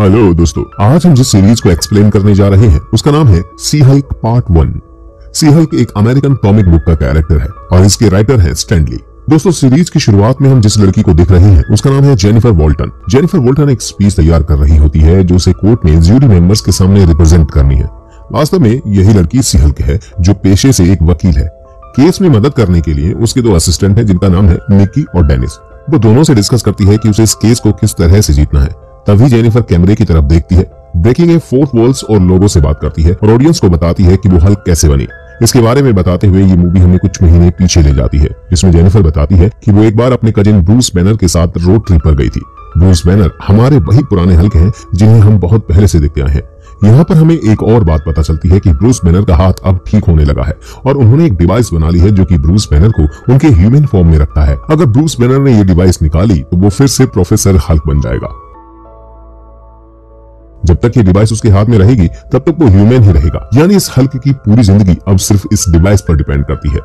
Hello दोस्तों। आज हम जिस सीरीज़ को एक्सप्लेन करने जा रहे हैं, उसका नाम है she Hulk part one she Hulk एक अमेरिकन कॉमिक बुक का कैरेक्टर है और इसके राइटर है स्टैंडली दोस्तों सीरीज़ की शुरुआत में हम जिस लड़की को देख रहे हैं, उसका नाम है जेनिफर वोल्टन जेनिफर वोल्टन एक स्पीच तैयार कर रही होती है, जो उसे कोर्ट में ज्यूरी मेंबर्स के सामने रिप्रेजेंट करनी है। वास्तव में यही लड़की सी हल्क है, जो पेशे से एक वकील है। केस में मदद करने के लिए उसके दो असिस्टेंट हैं, जिनका नाम है निकी और डेनिस वो दोनों से डिस्कस करती है कि उसे इस केस को किस तरह से जीतना है। तभी जेनिफर कैमरे की तरफ़ देखती है। ब्रेकिंग ए फोर्थ वॉल्स और लोगों से बात करती है और ऑडियंस को बताती है कि वो हल्क कैसे बनी। इसके बारे में बताते हुए ये मूवी हमें कुछ महीने पीछे ले जाती है, जिसमें जेनिफर बताती है कि वो एक बार अपने कजिन ब्रूस बैनर के साथ रोड ट्रिप पर गई थी। ब्रूस बैनर हमारे वही पुराने हल्क हैं, जिन्हें हम बहुत पहले से देखते आए हैं। यहाँ पर हमें एक और बात पता चलती है कि ब्रूस बैनर का हाथ अब ठीक होने लगा है और उन्होंने एक डिवाइस बना ली है जो कि ब्रूस बैनर को उनके ह्यूमन फॉर्म में रखता है। अगर ब्रूस बैनर ने ये डिवाइस निकाली तो वो फिर से प्रोफेसर हल्क बन जाएगा। जब तक ये डिवाइस उसके हाथ में रहेगी, तब तक वो ह्यूमन ही रहेगा। यानी इस हल्क की पूरी ज़िंदगी अब सिर्फ़ इस डिवाइस पर डिपेंड करती है।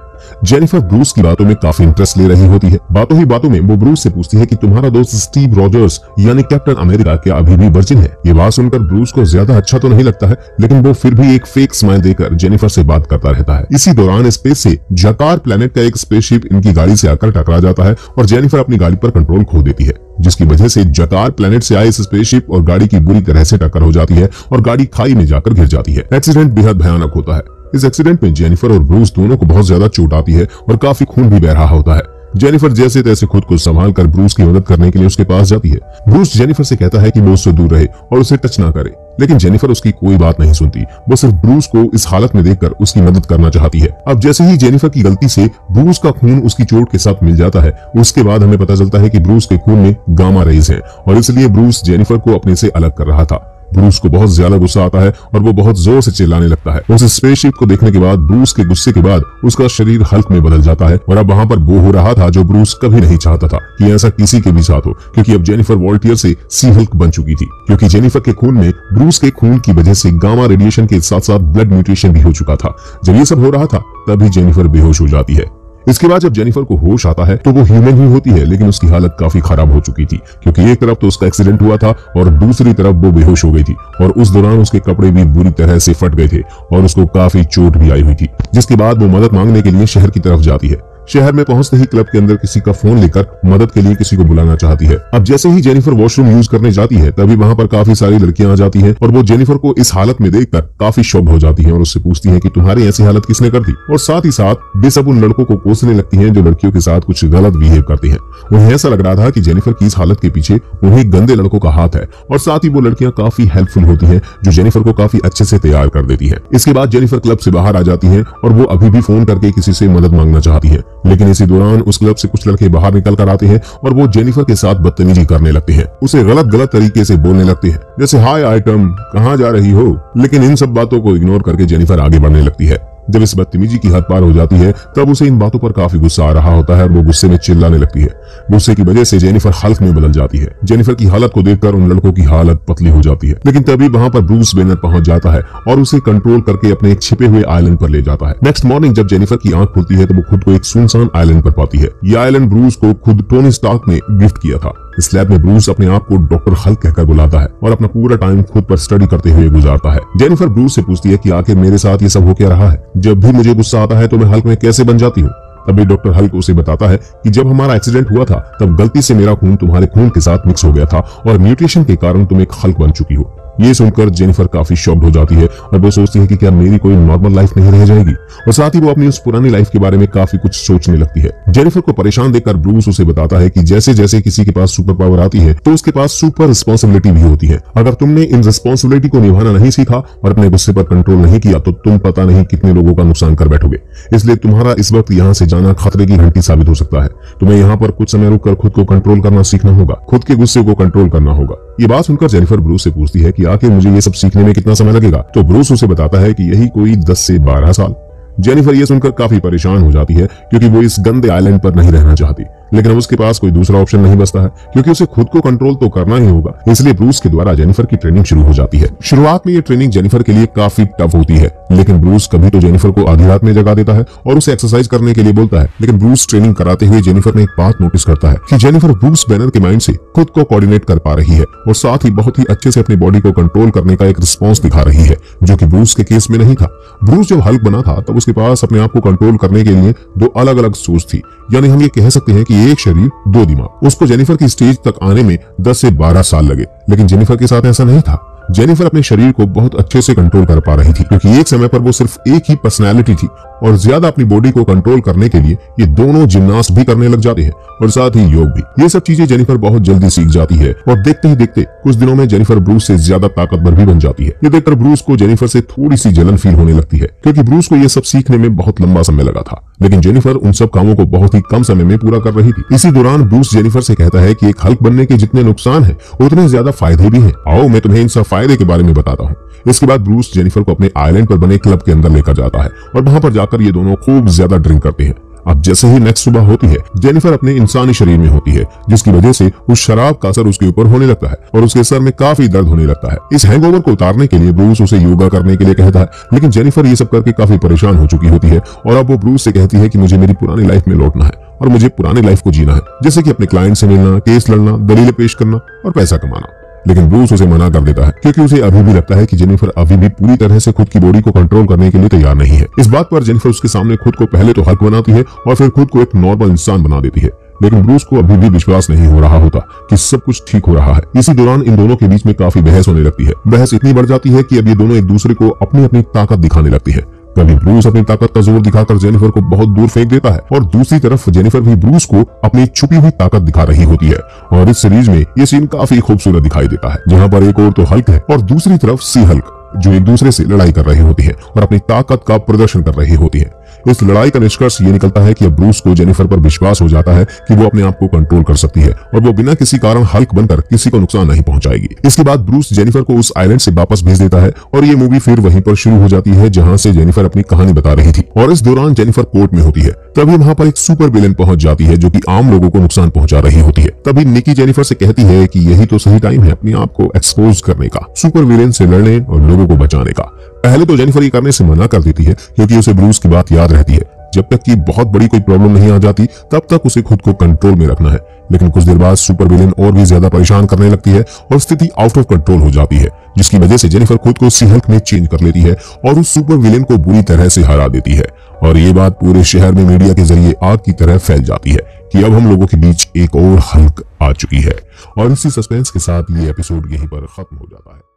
जेनिफर ब्रूस की बातों में काफ़ी इंटरेस्ट ले रही होती है। बातों ही बातों में वो ब्रूस से पूछती है कि तुम्हारा दोस्त स्टीव रॉजर्स, यानी कैप्टन अमेरिका क्या अभी भी वर्जिन है? ये बात सुनकर ब्रूस को ज़्यादा अच्छा तो नहीं लगता है, लेकिन वो फिर भी एक फेक स्माइल देकर जेनिफर से बात करता रहता है। इसी दौरान स्पेस से जकार प्लेनेट का एक स्पेसशिप इनकी गाड़ी से आकर टकरा जाता है और जेनिफर अपनी गाड़ी पर कंट्रोल खो देती है, जिसकी वजह से जकार प्लेनेट से आए इस स्पेसशिप और गाड़ी की बुरी तरह से टक्कर हो जाती है और गाड़ी खाई में जाकर गिर जाती है। एक्सीडेंट बेहद भयानक होता है। इस एक्सीडेंट में जेनिफर और ब्रूस दोनों को बहुत ज़्यादा चोट आती है और काफ़ी खून भी बह रहा होता है। जेनिफर जैसे तैसे खुद को संभाल कर ब्रूस की मदद करने के लिए उसके पास जाती है। ब्रूस जेनिफर से कहता है कि वो उससे दूर रहे और उसे टच ना करे, लेकिन जेनिफर उसकी कोई बात नहीं सुनती। वो सिर्फ़ ब्रूस को इस हालत में देखकर उसकी मदद करना चाहती है। अब जैसे ही जेनिफर की गलती से ब्रूस का खून उसकी चोट के साथ मिल जाता है, उसके बाद हमें पता चलता है कि ब्रूस के खून में गामा रेज है और इसलिए ब्रूस जेनिफर को अपने से अलग कर रहा था। ब्रूस को बहुत ज़्यादा गुस्सा आता है और वो बहुत ज़ोर से चिल्लाने लगता है। उस स्पेसशिप को देखने के बाद ब्रूस के गुस्से के बाद, उसका शरीर हल्क में बदल जाता है और अब वहाँ पर वो हो रहा था जो ब्रूस कभी नहीं चाहता था कि ऐसा किसी के भी साथ हो, क्योंकि अब जेनिफर वॉल्टियर से सी हल्क बन चुकी थी। क्योंकि जेनिफर के खून में ब्रूस के खून की वजह से गामा रेडिएशन के साथ साथ ब्लड म्यूटेशन भी हो चुका था। जब ये सब हो रहा था, तभी जेनिफर बेहोश हो जाती है। इसके बाद जब जेनिफर को होश आता है तो वो ह्यूमन ही होती है, लेकिन उसकी हालत काफ़ी खराब हो चुकी थी, क्योंकि एक तरफ़ तो उसका एक्सीडेंट हुआ था, और दूसरी तरफ़ वो बेहोश हो गई थी, और उस दौरान उसके कपड़े भी बुरी तरह से फट गए थे, और उसको काफ़ी चोट भी आई हुई थी, जिसके बाद वो मदद मांगने के लिए शहर की तरफ़ जाती है। शहर में पहुँचते ही क्लब के अंदर किसी का फ़ोन लेकर मदद के लिए किसी को बुलाना चाहती है। अब जैसे ही जेनिफर वॉशरूम यूज़ करने जाती है, तभी वहाँ पर काफ़ी सारी लड़कियाँ आ जाती हैं और वो जेनिफर को इस हालत में देखकर काफ़ी शॉक हो जाती है और उससे पूछती है कि तुम्हारी ऐसी हालत किसने कर दी? और साथ ही साथ बेसब उन लड़कों को कोसने लगती है जो लड़कियों के साथ कुछ गलत बिहेव करती है। उन्हें ऐसा लग रहा था की जेनिफर की इस हालत के पीछे उन्हें गंदे लड़कों का हाथ है और साथ ही वो लड़कियाँ काफ़ी हेल्पफुल होती है, जो जेनिफर को काफ़ी अच्छे से तैयार कर देती है। इसके बाद जेनिफर क्लब से बाहर आ जाती है और वो अभी भी फ़ोन करके किसी से मदद मांगना चाहती है। लेकिन इसी दौरान उस क्लब से कुछ लड़के बाहर निकल कर आते हैं और वो जेनिफर के साथ बदतमीजी करने लगते हैं। उसे गलत गलत तरीके से बोलने लगते हैं। जैसे, हाय आइटम, कहाँ जा रही हो? लेकिन इन सब बातों को इग्नोर करके जेनिफर आगे बढ़ने लगती है। जब इस बदतमीजी की हद पार हो जाती है, तब उसे इन बातों पर काफ़ी गुस्सा आ रहा होता है और वो गुस्से में चिल्लाने लगती है। गुस्से की वजह से जेनिफर हल्क में बदल जाती है। जेनिफर की हालत को देखकर उन लड़कों की हालत पतली हो जाती है। लेकिन तभी वहाँ पर ब्रूस बेनर पहुँच जाता है और उसे कंट्रोल करके अपने छिपे हुए आइलैंड पर ले जाता है। नेक्स्ट मॉर्निंग जब जेनिफर की आँख खुलती है तो वो खुद को एक सुनसान आइलैंड पर पाती है। ये आइलैंड ब्रूस को खुद टोनी स्टार्क ने गिफ्ट किया था। इस लैब में ब्रूस अपने आप को डॉक्टर हल कहकर बुलाता है और अपना पूरा टाइम खुद पर स्टडी करते हुए गुजारता है। जेनिफर ब्रूस से पूछती है कि आखिर मेरे साथ ये सब हो क्या रहा है? जब भी मुझे गुस्सा आता है तो मैं हल्क में कैसे बन जाती हूँ? तभी डॉक्टर हल्क उसे बताता है कि जब हमारा एक्सीडेंट हुआ था, तब गलती से मेरा खून तुम्हारे खून के साथ मिक्स हो गया था और म्यूटेशन के कारण तुम एक हल्क बन चुकी हो। ये सुनकर जेनिफर काफ़ी शॉक्ड हो जाती है और वो सोचती है कि क्या मेरी कोई नॉर्मल लाइफ नहीं रह जाएगी? और साथ ही वो अपनी उस पुरानी लाइफ के बारे में काफ़ी कुछ सोचने लगती है। जेनिफर को परेशान देखकर ब्रूस उसे बताता है कि जैसे जैसे किसी के पास सुपर पावर आती है तो उसके पास सुपर रिस्पॉन्सिबिलिटी भी होती है। अगर तुमने इन रिस्पॉन्सिबिलिटी को निभाना नहीं सीखा और अपने गुस्से पर कंट्रोल नहीं किया तो तुम पता नहीं कितने लोगों का नुकसान कर बैठोगे। इसलिए तुम्हारा इस वक्त यहाँ से जाना खतरे की घंटी साबित हो सकता है। तुम्हें यहाँ पर कुछ समय रुक खुद को कंट्रोल करना सीखना होगा, खुद के गुस्से को कंट्रोल करना होगा। ये बात सुनकर जेनिफर ब्रूस से पूछती है आखिर मुझे ये सब सीखने में कितना समय लगेगा? तो ब्रूस उसे बताता है कि यही कोई 10 से 12 साल। जेनिफर ये सुनकर काफ़ी परेशान हो जाती है, क्योंकि वो इस गंदे आइलैंड पर नहीं रहना चाहती। लेकिन अब उसके पास कोई दूसरा ऑप्शन नहीं बचता है, क्योंकि उसे खुद को कंट्रोल तो करना ही होगा। इसलिए ब्रूस के द्वारा जेनिफर की ट्रेनिंग शुरू हो जाती है। शुरुआत में ये ट्रेनिंग जेनिफर के लिए काफ़ी टफ होती है, लेकिन ब्रूस कभी तो जेनिफर को आधी रात में जगा देता है और उसे एक्सरसाइज करने के लिए बोलता है। लेकिन ब्रूस ट्रेनिंग कराते हुए जेनिफर ने एक बात नोटिस करता है कि जेनिफर ब्रूस बैनर के माइंड से खुद को कोऑर्डिनेट कर पा रही है और साथ ही बहुत ही अच्छे से अपनी बॉडी को कंट्रोल करने का एक रिस्पॉन्स दिखा रही है, जो की ब्रूस के केस में नहीं था। ब्रूस जब हल्क बना था, तब उसके पास अपने आप को कंट्रोल करने के लिए दो अलग अलग सोच थी। यानी हम ये कह सकते हैं कि एक शरीर, दो दिमाग। उसको जेनिफर की स्टेज तक आने में 10 से 12 साल लगे। लेकिन जेनिफर के साथ ऐसा नहीं था। जेनिफर अपने शरीर को बहुत अच्छे से कंट्रोल कर पा रही थी, क्योंकि एक समय पर वो सिर्फ़ एक ही पर्सनैलिटी थी। और ज़्यादा अपनी बॉडी को कंट्रोल करने के लिए ये दोनों जिम्नास्ट भी करने लग जाते हैं और साथ ही योग भी। ये सब चीज़ें जेनिफर बहुत जल्दी सीख जाती है और देखते ही देखते कुछ दिनों में जेनिफर ब्रूस से ज़्यादा ताकतवर भी बन जाती है। ये देखकर ब्रूस को जेनिफर से थोड़ी सी जलन फील होने लगती है, क्योंकि ब्रूस को ये सब सीखने में बहुत लंबा समय लगा था, लेकिन जेनिफर उन सब कामों को बहुत ही कम समय में पूरा कर रही थी। इसी दौरान ब्रूस जेनिफर से कहता है कि एक हल्क बनने के जितने नुकसान है उतने ज़्यादा फ़ायदे भी हैं। आओ, मैं तुम्हें इन सब फ़ायदे के बारे में बताता हूँ। इसके बाद ब्रूस जेनिफर को अपने आइलैंड पर बने क्लब के अंदर लेकर जाता है और वहाँ पर जाकर ये दोनों खूब ज़्यादा ड्रिंक करते हैं। अब जैसे ही नेक्स्ट सुबह होती है जेनिफर अपने इंसानी शरीर में होती है, जिसकी वजह से उस शराब का असर उसके ऊपर होने लगता है और उसके सर में काफ़ी दर्द होने लगता है। इस हैंगओवर को उतारने के लिए ब्रूस उसे योगा करने के लिए कहता है, लेकिन जेनिफर ये सब करके काफ़ी परेशान हो चुकी होती है और अब वो ब्रूस से कहती है कि मुझे मेरी पुरानी लाइफ में लौटना है और मुझे पुरानी लाइफ को जीना है, जैसे कि अपने क्लाइंट से मिलना केस लड़ना, दलीलें पेश करना और पैसा कमाना। लेकिन ब्रूस उसे मना कर देता है, क्योंकि उसे अभी भी लगता है कि जेनिफर अभी भी पूरी तरह से खुद की बॉडी को कंट्रोल करने के लिए तैयार नहीं है। इस बात पर जेनिफर उसके सामने खुद को पहले तो हक बनाती है और फिर खुद को एक नॉर्मल इंसान बना देती है। लेकिन ब्रूस को अभी भी विश्वास नहीं हो रहा होता कि सब कुछ ठीक हो रहा है। इसी दौरान इन दोनों के बीच में काफ़ी बहस होने लगती है। बहस इतनी बढ़ जाती है कि अब ये दोनों एक दूसरे को अपनी अपनी ताकत दिखाने लगती है। कभी ब्रूस अपनी ताकत का ज़ोर दिखाकर जेनिफर को बहुत दूर फेंक देता है और दूसरी तरफ़ जेनिफर भी ब्रूस को अपनी छुपी हुई ताकत दिखा रही होती है और इस सीरीज़ में ये सीन काफ़ी खूबसूरत दिखाई देता है। जहाँ पर एक और तो हल्क है और दूसरी तरफ़ सी हल्क, जो एक दूसरे से लड़ाई कर रही होती है और अपनी ताकत का प्रदर्शन कर रही होती है। इस लड़ाई का निष्कर्ष ये निकलता है कि अब ब्रूस को जेनिफर पर विश्वास हो जाता है कि वो अपने आप को कंट्रोल कर सकती है और वो बिना किसी कारण हल्क बनकर किसी को नुकसान नहीं पहुंचाएगी। इसके बाद ब्रूस जेनिफर को उस आइलैंड से वापस भेज देता है और ये मूवी फिर वहीं पर शुरू हो जाती है जहाँ से जेनिफर अपनी कहानी बता रही थी। और इस दौरान जेनिफर कोर्ट में होती है। तभी वहाँ पर एक सुपर विलेन पहुँच जाती है जो की आम लोगों को नुकसान पहुँचा रही होती है। तभी निकी जेनिफर से कहती है की यही तो सही टाइम है अपने आप को एक्सपोज करने का सुपर विलेन से लड़ने और लोगों को बचाने का। पहले तो जेनिफर ये करने से मना कर देती है, क्योंकि उसे ब्रूस की बात याद रहती है। जब तक कि बहुत बड़ी कोई प्रॉब्लम नहीं आ जाती, तब तक उसे खुद को कंट्रोल में रखना है। लेकिन कुछ देर बाद सुपर विलेन और भी ज़्यादा परेशान करने लगती है और स्थिति आउट ऑफ़ कंट्रोल हो जाती है, जिसकी वजह से जेनिफर खुद को सी हल्क में चेंज कर लेती है और उस सुपर विलेन को बुरी तरह से हरा देती है। और ये बात पूरे शहर में मीडिया के ज़रिए आग की तरह फैल जाती है कि अब हम लोगों के बीच एक और हल्क आ चुकी है। और इसी सस्पेंस के साथ ये एपिसोड यहीं पर खत्म हो जाता है।